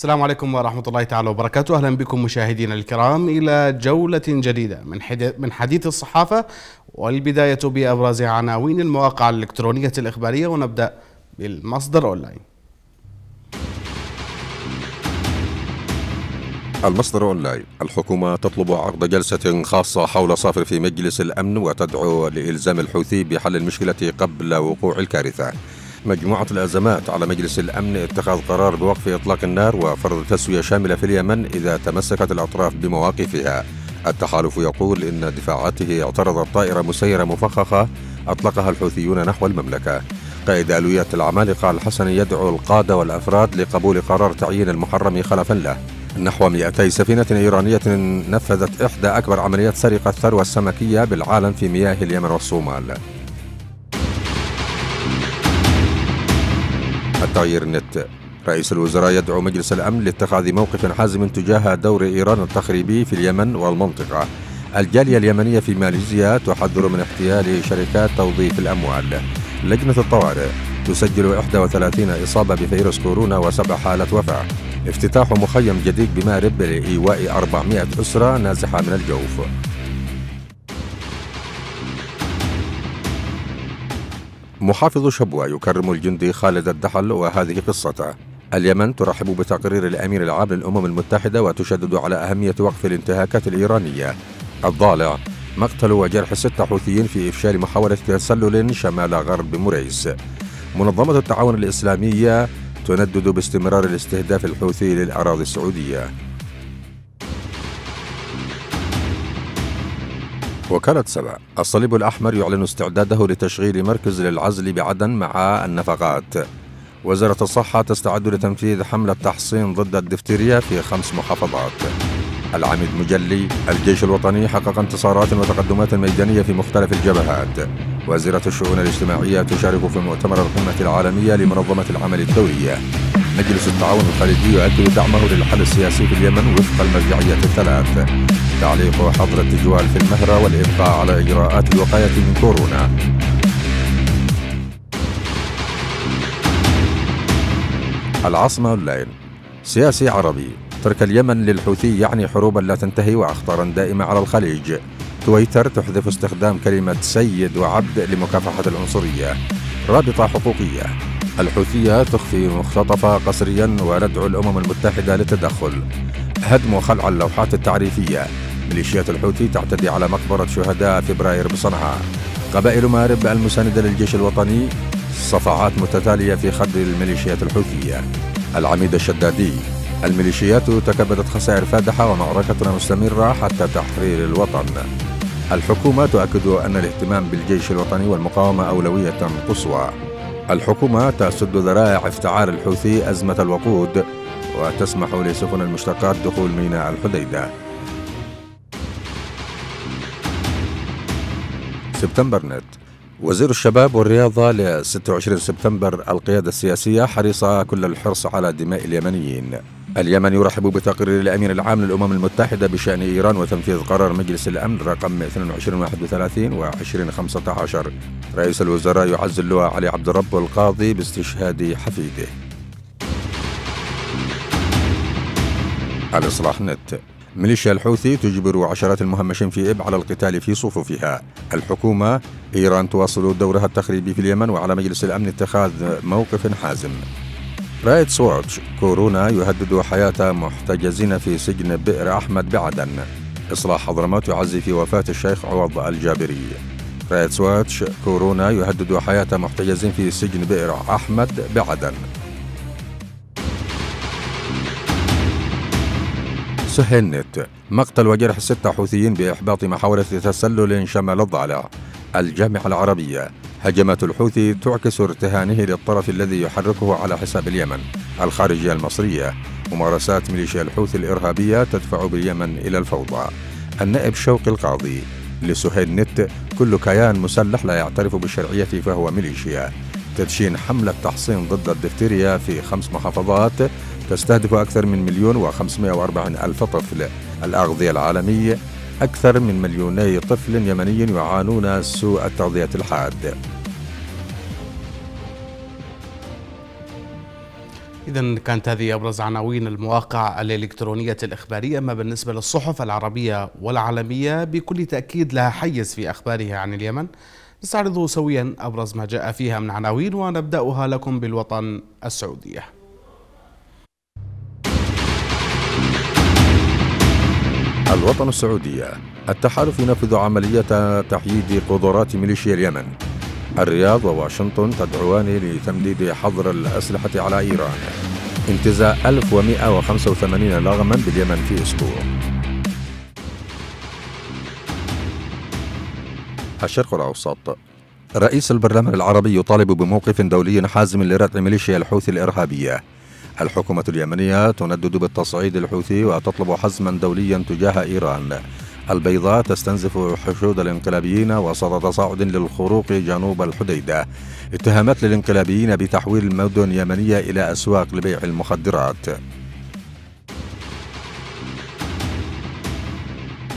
السلام عليكم ورحمة الله تعالى وبركاته. أهلا بكم مشاهدينا الكرام إلى جولة جديدة من من حديث الصحافة والبداية بأبرز عناوين المواقع الإلكترونية الإخبارية ونبدأ بالمصدر أونلاين. المصدر أونلاين. الحكومة تطلب عقد جلسة خاصة حول صافر في مجلس الأمن وتدعو لإلزام الحوثي بحل المشكلة قبل وقوع الكارثة. مجموعة الأزمات على مجلس الأمن اتخاذ قرار بوقف إطلاق النار وفرض تسوية شاملة في اليمن إذا تمسكت الأطراف بمواقفها. التحالف يقول إن دفاعاته اعترضت طائرة مسيرة مفخخة أطلقها الحوثيون نحو المملكة. قائد ألويات العمالقة الحسني يدعو القادة والأفراد لقبول قرار تعيين المحرم خلفا له. نحو 200 سفينة إيرانية نفذت إحدى أكبر عمليات سرقة الثروة السمكية بالعالم في مياه اليمن والصومال. التغيير نت. رئيس الوزراء يدعو مجلس الأمن لاتخاذ موقف حازم تجاه دور إيران التخريبي في اليمن والمنطقة. الجالية اليمنية في ماليزيا تحذر من احتيال شركات توظيف الأموال. لجنة الطوارئ تسجل 31 إصابة بفيروس كورونا وسبع حالات وفاة. افتتاح مخيم جديد بمارب لإيواء 400 أسرة نازحة من الجوف. محافظ شبوة يكرم الجندي خالد الدحل وهذه قصته. اليمن ترحب بتقرير الأمير العام للأمم المتحدة وتشدد على أهمية وقف الانتهاكات الإيرانية. الضالع مقتل وجرح ستة حوثيين في إفشال محاولة تسلل شمال غرب مريس منظمة التعاون الإسلامية تندد باستمرار الاستهداف الحوثي للأراضي السعودية. وكالة سبع. الصليب الأحمر يعلن استعداده لتشغيل مركز للعزل بعدن مع النفقات. وزارة الصحة تستعد لتنفيذ حملة تحصين ضد الدفتيريا في خمس محافظات. العميد مجلي الجيش الوطني حقق انتصارات وتقدمات ميدانية في مختلف الجبهات. وزيرة الشؤون الاجتماعية تشارك في مؤتمر القمة العالمية لمنظمة العمل الدولية. مجلس التعاون الخليجي يؤكد دعمه للحل السياسي في اليمن وفق المرجعية الثلاث. تعليق حظر التجوال في المهرة والإبقاء على إجراءات الوقاية من كورونا. العاصمة الليل. سياسي عربي. ترك اليمن للحوثي يعني حروبا لا تنتهي وأخطارا دائمة على الخليج. تويتر تحذف استخدام كلمة سيد وعبد لمكافحة العنصرية. رابطة حقوقية. الحوثية تخفي مختطفة قسريا وندعو الأمم المتحدة للتدخل. هدم وخلع اللوحات التعريفية. ميليشيات الحوثي تعتدي على مقبرة شهداء فبراير بصنعاء. قبائل مارب المساندة للجيش الوطني. صفعات متتالية في خد الميليشيات الحوثية. العميد الشدادي. الميليشيات تكبدت خسائر فادحة ومعركتنا مستمرة حتى تحرير الوطن. الحكومة تؤكد أن الاهتمام بالجيش الوطني والمقاومة أولوية قصوى. الحكومة تسد ذرائع افتعال الحوثي أزمة الوقود وتسمح لسفن المشتقات دخول ميناء الحديدة. سبتمبر نت. وزير الشباب والرياضة ل 26 سبتمبر القيادة السياسية حريصة كل الحرص على دماء اليمنيين. اليمن يرحب بتقرير الأمين العام للأمم المتحدة بشأن إيران وتنفيذ قرار مجلس الأمن رقم 2231 و 2015 رئيس الوزراء يعز اللواء علي عبد الرب القاضي باستشهاد حفيده. الإصلاح نت. ميليشيا الحوثي تجبر عشرات المهمشين في إب على القتال في صفوفها. الحكومة إيران تواصل دورها التخريبي في اليمن وعلى مجلس الأمن اتخاذ موقف حازم. رايت واتش كورونا يهدد حياة محتجزين في سجن بئر أحمد بعدن إصلاح حضرموت يعزي في وفاة الشيخ عوض الجابري. رايت واتش كورونا يهدد حياة محتجزين في سجن بئر أحمد بعدن سهل نت مقتل وجرح ستة حوثيين بإحباط محاولة تسلل شمال الضالع. الجامعة العربية هجمات الحوثي تعكس ارتهانه للطرف الذي يحركه على حساب اليمن. الخارجية المصرية ممارسات ميليشيا الحوثي الإرهابية تدفع باليمن إلى الفوضى. النائب شوقي القاضي لسهيل نت كل كيان مسلح لا يعترف بالشرعية فهو ميليشيا. تدشين حملة تحصين ضد الدفتيريا في خمس محافظات تستهدف أكثر من مليون وخمسمائة وأربعين ألف طفل. الأغذية العالمية أكثر من مليوني طفل يمني يعانون سوء التغذية الحاد. إذا كانت هذه أبرز عناوين المواقع الإلكترونية الإخبارية ما بالنسبة للصحف العربية والعالمية بكل تأكيد لها حيز في أخبارها عن اليمن. نستعرض سويا أبرز ما جاء فيها من عناوين ونبدأها لكم بالوطن السعودية. الوطن السعودية. التحالف ينفذ عملية تحييد قدرات ميليشيا اليمن. الرياض وواشنطن تدعوان لتمديد حظر الأسلحة على إيران. انتزاع 1185 لغما باليمن في أسبوع. الشرق الأوسط. رئيس البرلمان العربي يطالب بموقف دولي حازم لردع ميليشيا الحوثي الإرهابية. الحكومة اليمنية تندد بالتصعيد الحوثي وتطلب حزما دوليا تجاه إيران. البيضاء تستنزف حشود الانقلابيين وسط تصاعد للخروق جنوب الحديدة اتهامات للانقلابيين بتحويل مدن يمنية إلى أسواق لبيع المخدرات.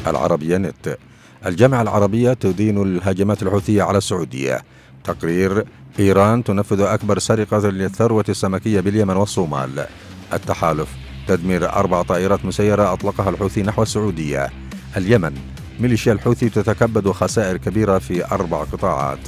العربية نت. الجامعة العربية تدين الهجمات الحوثية على السعودية. تقرير إيران تنفذ أكبر سرقة للثروة السمكية باليمن والصومال. التحالف تدمير أربع طائرات مسيرة أطلقها الحوثي نحو السعودية. اليمن ميليشيا الحوثي تتكبد خسائر كبيرة في أربع قطاعات.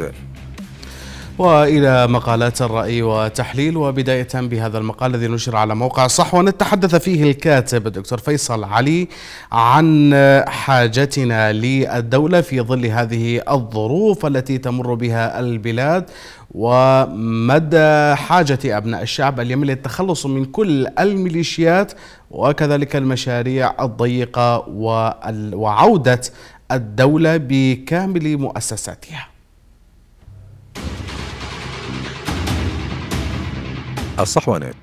وإلى مقالات الرأي وتحليل وبداية بهذا المقال الذي نشر على موقع صحوه نتحدث فيه الكاتب الدكتور فيصل علي عن حاجتنا للدولة في ظل هذه الظروف التي تمر بها البلاد ومدى حاجة أبناء الشعب اليمني للتخلص من كل الميليشيات وكذلك المشاريع الضيقة وعودة الدولة بكامل مؤسساتها. الصحوانات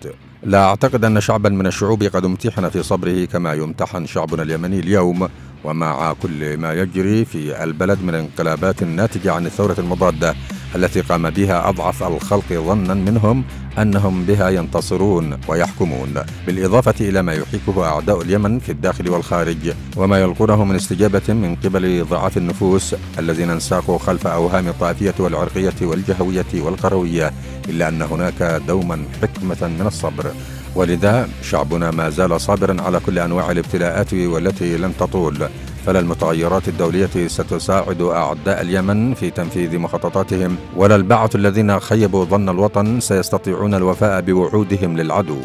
لا أعتقد أن شعبا من الشعوب قد امتحن في صبره كما يمتحن شعبنا اليمني اليوم ومع كل ما يجري في البلد من انقلابات ناتجة عن الثورة المضادة. التي قام بها أضعف الخلق ظنا منهم أنهم بها ينتصرون ويحكمون. بالإضافة إلى ما يحيكه أعداء اليمن في الداخل والخارج وما يلقونه من استجابة من قبل ضعاف النفوس الذين انساقوا خلف أوهام الطائفية والعرقية والجهوية والقروية إلا أن هناك دوما حكمة من الصبر. ولذا شعبنا ما زال صابرا على كل أنواع الابتلاءات والتي لن تطول. فلا المتغيرات الدولية ستساعد أعداء اليمن في تنفيذ مخططاتهم ولا البعث الذين خيبوا ظن الوطن سيستطيعون الوفاء بوعودهم للعدو.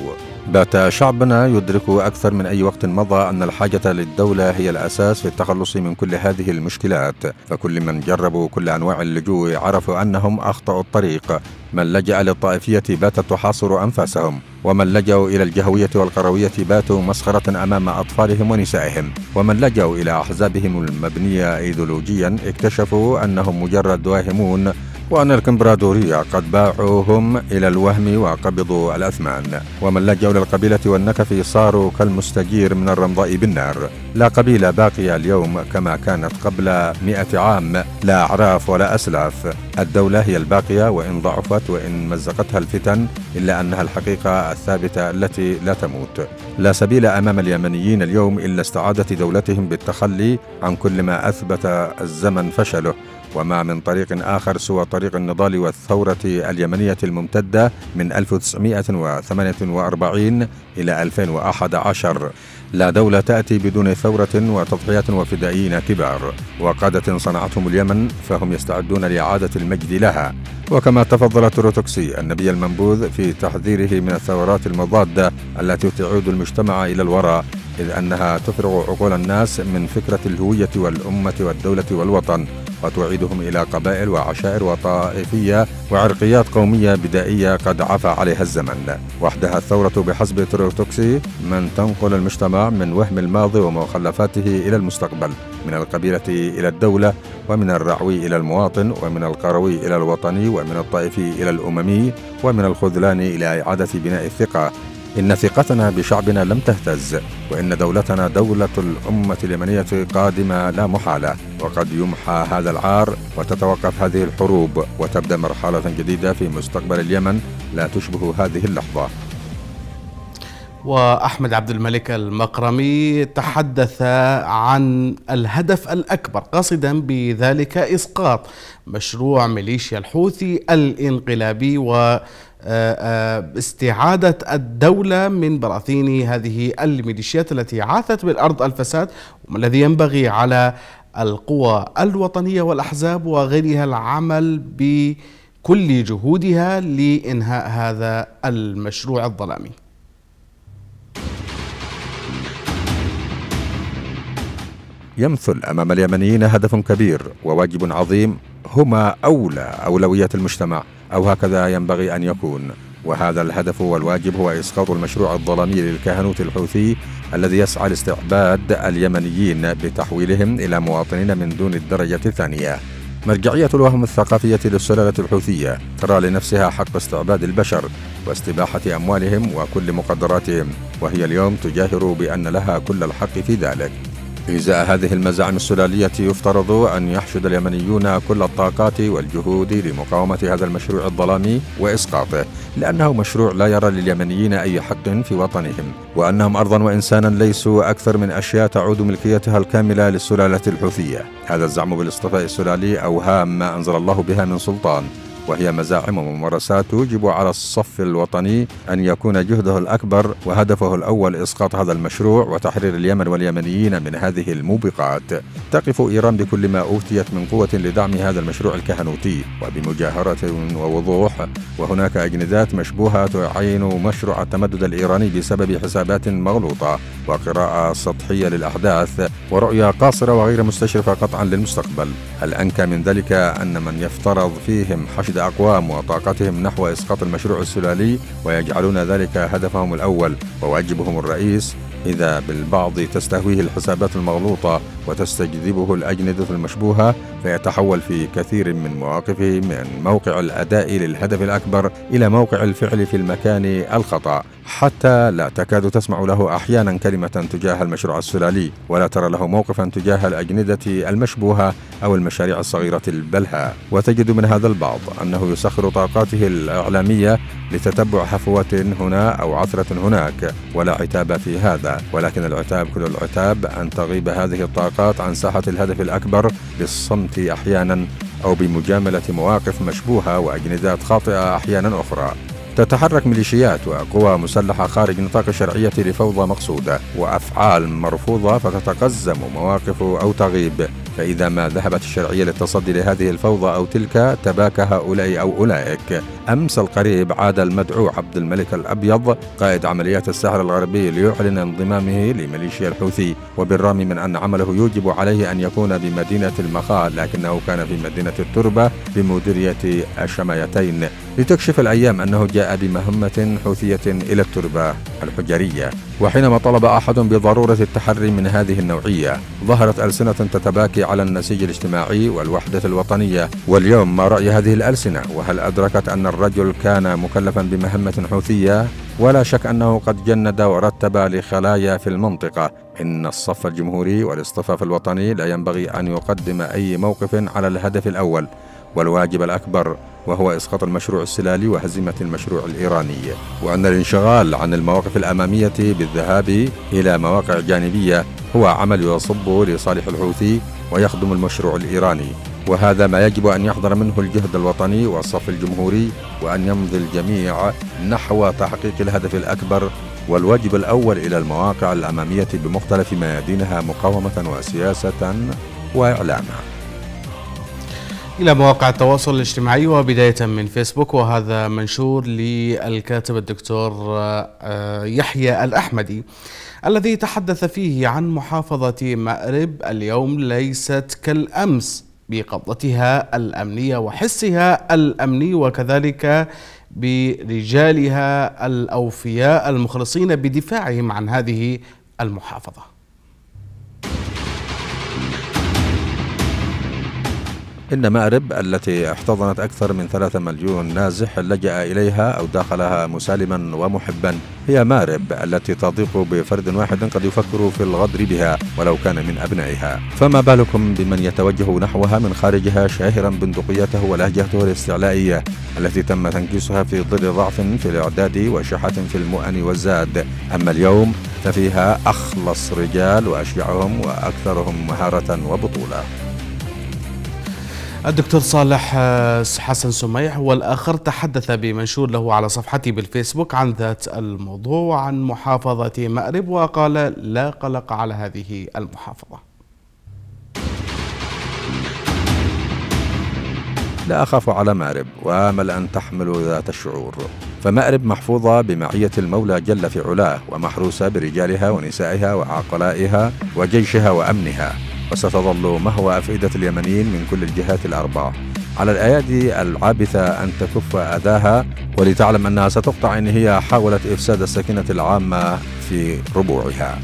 بات شعبنا يدرك أكثر من أي وقت مضى أن الحاجة للدولة هي الأساس في التخلص من كل هذه المشكلات. فكل من جربوا كل أنواع اللجوء عرفوا أنهم أخطأوا الطريق. من لجأ للطائفية باتت تحاصر أنفاسهم. ومن لجأوا إلى الجهوية والقروية باتوا مسخرة أمام أطفالهم ونسائهم. ومن لجأوا إلى أحزابهم المبنية أيديولوجيا اكتشفوا أنهم مجرد واهمون وأن الكمبرادورية قد باعوهم إلى الوهم وقبضوا الأثمان ومن لجأوا للقبيلة والنكف صاروا كالمستجير من الرمضاء بالنار. لا قبيلة باقية اليوم كما كانت قبل مئة عام لا أعراف ولا أسلاف. الدولة هي الباقية وإن ضعفت وإن مزقتها الفتن إلا أنها الحقيقة الثابتة التي لا تموت. لا سبيل أمام اليمنيين اليوم إلا استعادة دولتهم بالتخلي عن كل ما أثبت الزمن فشله. وما من طريق آخر سوى طريق النضال والثورة اليمنية الممتدة من 1948 إلى 2011 لا دولة تأتي بدون ثورة وتضحيات وفدائيين كبار. وقادة صنعتهم اليمن فهم يستعدون لإعادة المجد لها. وكما تفضل تروتوكسي النبي المنبوذ في تحذيره من الثورات المضادة التي تعود المجتمع إلى الوراء. إذ أنها تفرغ عقول الناس من فكرة الهوية والأمة والدولة والوطن وتعيدهم إلى قبائل وعشائر وطائفية وعرقيات قومية بدائية قد عفى عليها الزمن. وحدها الثورة بحسب تروتوكسي من تنقل المجتمع من وهم الماضي ومخلفاته إلى المستقبل من القبيلة إلى الدولة ومن الرعوي إلى المواطن ومن القروي إلى الوطني ومن الطائفي إلى الأممي ومن الخذلان إلى إعادة بناء الثقة. إن ثقتنا بشعبنا لم تهتز وإن دولتنا دولة الأمة اليمنية قادمة لا محالة. وقد يمحى هذا العار وتتوقف هذه الحروب وتبدأ مرحلة جديدة في مستقبل اليمن. لا تشبه هذه اللحظة. وأحمد عبد الملك المقرمي تحدث عن الهدف الأكبر قصدا بذلك إسقاط مشروع ميليشيا الحوثي الانقلابي و استعادة الدولة من براثين هذه الميليشيات التي عاثت بالأرض الفساد الذي ينبغي على القوى الوطنية والأحزاب وغيرها العمل بكل جهودها لإنهاء هذا المشروع الظلامي. يمثل أمام اليمنيين هدف كبير وواجب عظيم هما أولى أولويات المجتمع. أو هكذا ينبغي أن يكون. وهذا الهدف والواجب هو إسقاط المشروع الظلامي للكهنوت الحوثي الذي يسعى لاستعباد اليمنيين بتحويلهم إلى مواطنين من دون الدرجة الثانية. مرجعية الوهم الثقافية للسلالة الحوثية ترى لنفسها حق استعباد البشر واستباحة أموالهم وكل مقدراتهم وهي اليوم تجاهر بأن لها كل الحق في ذلك. إزاء هذه المزاعم السلالية يفترض أن يحشد اليمنيون كل الطاقات والجهود لمقاومة هذا المشروع الظلامي وإسقاطه لأنه مشروع لا يرى لليمنيين أي حق في وطنهم وأنهم أرضا وإنسانا ليسوا أكثر من أشياء تعود ملكيتها الكاملة للسلالة الحوثية. هذا الزعم بالاصطفاء السلالي أوهام ما أنزل الله بها من سلطان. وهي مزاعم وممارسات توجب على الصف الوطني أن يكون جهده الأكبر وهدفه الأول إسقاط هذا المشروع وتحرير اليمن واليمنيين من هذه الموبقات. تقف إيران بكل ما أوتيت من قوة لدعم هذا المشروع الكهنوتي وبمجاهرة ووضوح. وهناك أجندات مشبوهة تعين مشروع التمدد الإيراني بسبب حسابات مغلوطة وقراءة سطحية للأحداث ورؤية قاصرة وغير مستشرفة قطعا للمستقبل. الأنكى من ذلك أن من يفترض فيهم حشد أقوام وطاقتهم نحو إسقاط المشروع السلالي ويجعلون ذلك هدفهم الأول وواجبهم الرئيس إذا بالبعض تستهويه الحسابات المغلوطة وتستجذبه الأجندة المشبوهة فيتحول في كثير من مواقفه من موقع الأداء للهدف الأكبر إلى موقع الفعل في المكان الخطأ. حتى لا تكاد تسمع له أحيانا كلمة تجاه المشروع السلالي ولا ترى له موقفا تجاه الأجندة المشبوهة أو المشاريع الصغيرة البلهى وتجد من هذا البعض أنه يسخر طاقاته الإعلامية لتتبع حفوة هنا أو عثرة هناك ولا عتاب في هذا. ولكن العتاب كل العتاب أن تغيب هذه الطاقات عن ساحة الهدف الأكبر بالصمت أحيانا أو بمجاملة مواقف مشبوهة وأجندات خاطئة أحيانا أخرى. تتحرك ميليشيات وقوى مسلحة خارج نطاق الشرعية لفوضى مقصودة وأفعال مرفوضة فتتقزم مواقف أو تغيب. فإذا ما ذهبت الشرعية للتصدي لهذه الفوضى أو تلك تباكى هؤلاء أو أولئك. أمس القريب عاد المدعو عبد الملك الأبيض قائد عمليات الساحل الغربي ليعلن انضمامه لميليشيا الحوثي. وبالرغم من أن عمله يوجب عليه أن يكون بمدينة المخا لكنه كان في مدينة التربة بمديرية الشمايتين. لتكشف الأيام أنه جاء بمهمة حوثية إلى التربة الحجرية. وحينما طلب أحد بضرورة التحري من هذه النوعية ظهرت ألسنة تتباكي على النسيج الاجتماعي والوحدة الوطنية. واليوم ما رأي هذه الألسنة؟ وهل أدركت أن الرجل كان مكلفا بمهمة حوثية؟ ولا شك أنه قد جند ورتب لخلايا في المنطقة. إن الصف الجمهوري والاصطفاف الوطني لا ينبغي أن يقدم أي موقف على الهدف الأول. والواجب الأكبر وهو إسقاط المشروع السلالي وهزيمة المشروع الإيراني وأن الانشغال عن المواقف الأمامية بالذهاب إلى مواقع جانبية هو عمل يصب لصالح الحوثي ويخدم المشروع الإيراني. وهذا ما يجب أن يحضر منه الجهد الوطني والصف الجمهوري وأن يمضي الجميع نحو تحقيق الهدف الأكبر والواجب الأول إلى المواقع الأمامية بمختلف ميادينها مقاومة وسياسة وإعلاما. إلى مواقع التواصل الاجتماعي وبداية من فيسبوك وهذا منشور للكاتب الدكتور آه، يحيى الأحمدي الذي تحدث فيه عن محافظة مأرب اليوم ليست كالأمس بقبضتها الأمنية وحسها الأمني وكذلك برجالها الأوفياء المخلصين بدفاعهم عن هذه المحافظة. إن مأرب التي احتضنت أكثر من ثلاثة مليون نازح لجأ إليها أو داخلها مسالما ومحبا. هي مأرب التي تضيق بفرد واحد قد يفكر في الغدر بها ولو كان من أبنائها. فما بالكم بمن يتوجه نحوها من خارجها شاهرا بندقيته ولهجته الاستعلائية التي تم تنكيسها في ظل ضعف في الإعداد وشحة في المؤن والزاد. أما اليوم ففيها أخلص رجال وأشجعهم وأكثرهم مهارة وبطولة. الدكتور صالح آه، حسن سميح هو الآخر تحدث بمنشور له على صفحته بالفيسبوك عن ذات الموضوع وعن محافظة مأرب وقال لا قلق على هذه المحافظة. لا أخاف على مأرب وآمل أن تحمل ذات الشعور. فمأرب محفوظة بمعية المولى جل في علاه ومحروسة برجالها ونسائها وعقلائها وجيشها وأمنها. وستظل مهوى أفئدة اليمنيين من كل الجهات الأربع على الأيادي العابثة أن تكف أذاها ولتعلم أنها ستقطع إن هي حاولت إفساد السكينة العامة في ربوعها.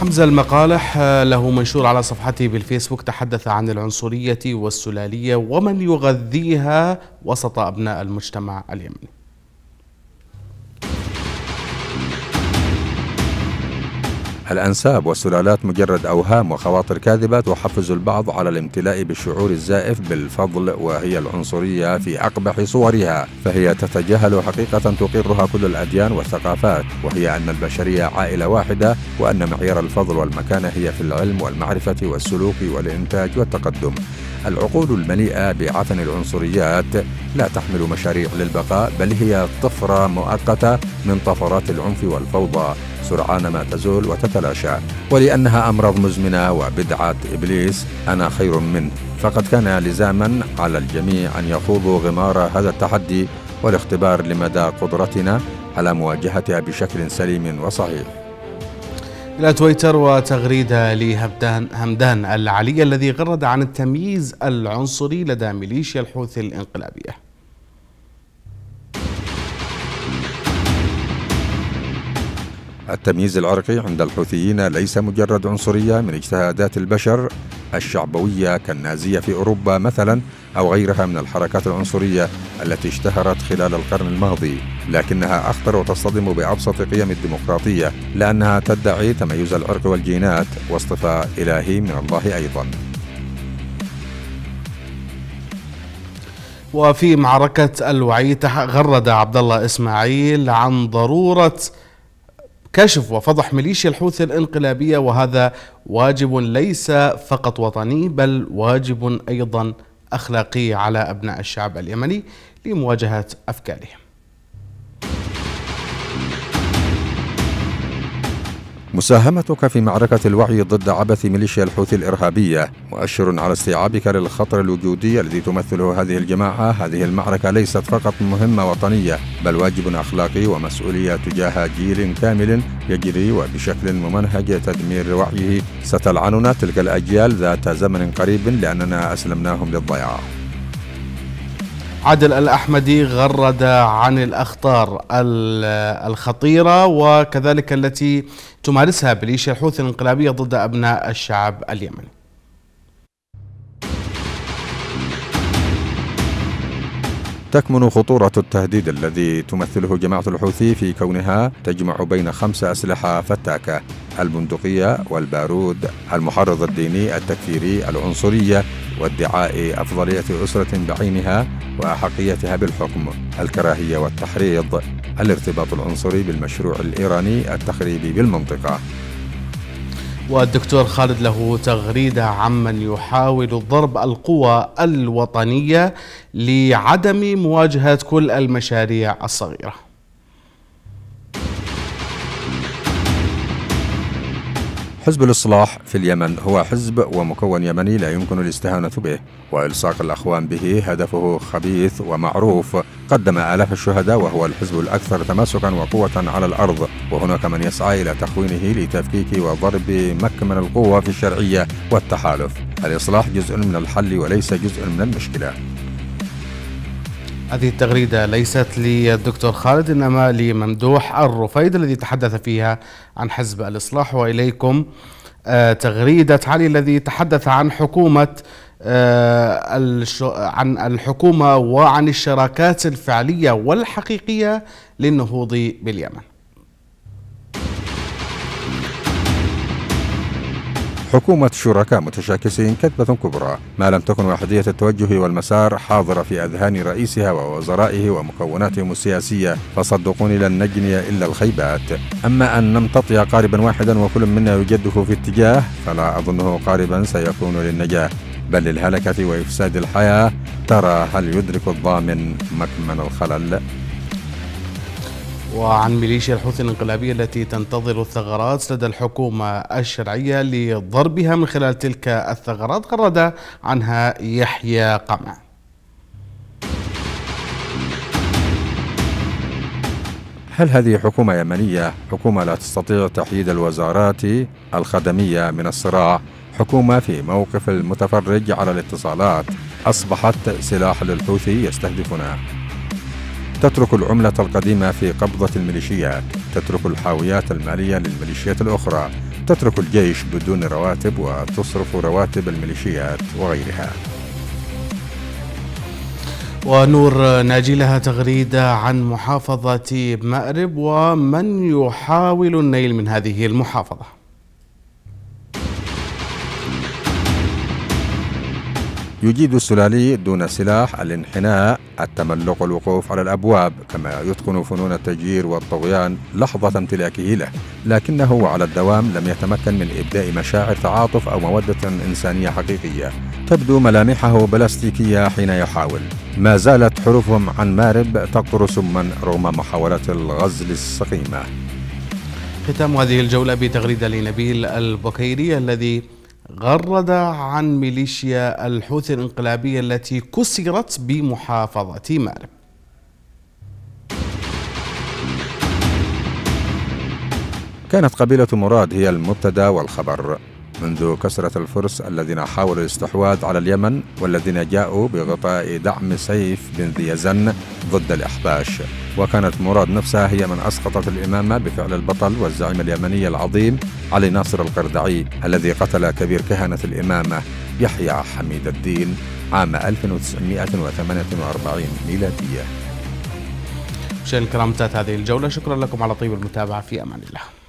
حمزة المقالح له منشور على صفحته بالفيسبوك تحدث عن العنصرية والسلالية ومن يغذيها وسط أبناء المجتمع اليمني. الأنساب والسلالات مجرد أوهام وخواطر كاذبة تحفز البعض على الامتلاء بالشعور الزائف بالفضل وهي العنصرية في أقبح صورها فهي تتجاهل حقيقة تقرها كل الأديان والثقافات وهي أن البشرية عائلة واحدة وأن معيار الفضل والمكانة هي في العلم والمعرفة والسلوك والإنتاج والتقدم. العقول المليئة بعفن العنصريات لا تحمل مشاريع للبقاء بل هي طفرة مؤقتة من طفرات العنف والفوضى. سرعان ما تزول وتتلاشى. ولأنها أمراض مزمنة وبدعة إبليس أنا خير منه فقد كان لزاما على الجميع أن يخوضوا غمار هذا التحدي والاختبار لمدى قدرتنا على مواجهتها بشكل سليم وصحيح. إلى تويتر وتغريدة لهمدان همدان العلي الذي غرد عن التمييز العنصري لدى ميليشيا الحوثي الإنقلابية. التمييز العرقي عند الحوثيين ليس مجرد عنصرية من اجتهادات البشر الشعبوية كالنازية في أوروبا مثلا أو غيرها من الحركات العنصرية التي اشتهرت خلال القرن الماضي لكنها أخطر وتصطدم بأبسط قيم الديمقراطية لأنها تدعي تميز العرق والجينات واصطفاء إلهي من الله أيضا. وفي معركة الوعي غرد عبد الله إسماعيل عن ضرورة كشف وفضح ميليشيا الحوثي الانقلابية وهذا واجب ليس فقط وطني بل واجب أيضا أخلاقي على أبناء الشعب اليمني لمواجهة أفكارهم. مساهمتك في معركة الوعي ضد عبث ميليشيا الحوثي الإرهابية. مؤشر على استيعابك للخطر الوجودي الذي تمثله هذه الجماعة. هذه المعركة ليست فقط مهمة وطنية بل واجب أخلاقي ومسؤولية تجاه جيل كامل يجري وبشكل ممنهج تدمير وعيه. ستلعننا تلك الأجيال ذات زمن قريب لأننا أسلمناهم للضياع. عادل الأحمدي غرد عن الأخطار الخطيرة وكذلك التي تمارسها ميليشيا الحوثي الانقلابية ضد أبناء الشعب اليمني. تكمن خطورة التهديد الذي تمثله جماعة الحوثي في كونها تجمع بين خمس أسلحة فتاكة البندقية والبارود المحرض الديني التكفيري العنصرية وادعاء أفضلية أسرة بعينها وأحقيتها بالحكم الكراهية والتحريض الارتباط العنصري بالمشروع الإيراني التخريبي بالمنطقة. والدكتور خالد له تغريدة عمن يحاول ضرب القوى الوطنية لعدم مواجهة كل المشاريع الصغيرة. حزب الإصلاح في اليمن هو حزب ومكون يمني لا يمكن الاستهانة به وإلصاق الأخوان به هدفه خبيث ومعروف. قدم آلاف الشهداء وهو الحزب الأكثر تماسكا وقوة على الأرض وهناك من يسعى إلى تخوينه لتفكيك وضرب مكمن القوة في الشرعية والتحالف. الإصلاح جزء من الحل وليس جزء من المشكلة. هذه التغريدة ليست للدكتور خالد إنما لممدوح الرفيد الذي تحدث فيها عن حزب الإصلاح. وإليكم آه، تغريدة علي الذي تحدث عن حكومة آه، عن الحكومة وعن الشراكات الفعلية والحقيقية للنهوض باليمن. حكومة شركاء متشاكسين كذبة كبرى. ما لم تكن واحدية التوجه والمسار حاضرة في أذهان رئيسها ووزرائه ومكوناتهم السياسية فصدقوني لن نجني إلا الخيبات. أما أن نمتطي قاربا واحدا وكل منا يجدف في اتجاه فلا أظنه قاربا سيكون للنجاة. بل للهلكة وإفساد الحياة ترى هل يدرك الضامن مكمن الخلل؟ وعن ميليشيا الحوثي الانقلابية التي تنتظر الثغرات لدى الحكومة الشرعية لضربها من خلال تلك الثغرات غرد عنها يحيى قمع. هل هذه حكومة يمنية حكومة لا تستطيع تحييد الوزارات الخدمية من الصراع حكومة في موقف المتفرج على الاتصالات أصبحت سلاح للحوثي يستهدفنا؟ تترك العملة القديمة في قبضة الميليشيات تترك الحاويات المالية للميليشيات الأخرى تترك الجيش بدون رواتب وتصرف رواتب الميليشيات وغيرها. ونور ناجي لها تغريدة عن محافظة مأرب ومن يحاول النيل من هذه المحافظة؟ يجيد السلالي دون سلاح الانحناء التملق الوقوف على الأبواب كما يتقن فنون التجير والطغيان لحظة امتلاكه له. لكنه على الدوام لم يتمكن من إبداء مشاعر تعاطف أو مودة إنسانية حقيقية. تبدو ملامحه بلاستيكية حين يحاول. ما زالت حروفهم عن مارب تقطر سما رغم محاولات الغزل السقيمة ختام هذه الجولة بتغريدة لنبيل البكيري الذي غرد عن ميليشيا الحوثي الانقلابية التي كسرت بمحافظة مأرب. كانت قبيلة مراد هي المبتدأ والخبر. منذ كسرة الفرس الذين حاولوا الاستحواذ على اليمن والذين جاءوا بغطاء دعم سيف بن ذي يزن ضد الأحباش. وكانت مراد نفسها هي من أسقطت الإمامة بفعل البطل والزعيم اليمني العظيم علي ناصر القردعي الذي قتل كبير كهنة الإمامة يحيى حميد الدين عام 1948 ميلادية. مشاهدينا الكرام انتهت هذه الجولة. شكرا لكم على طيب المتابعة. في أمان الله.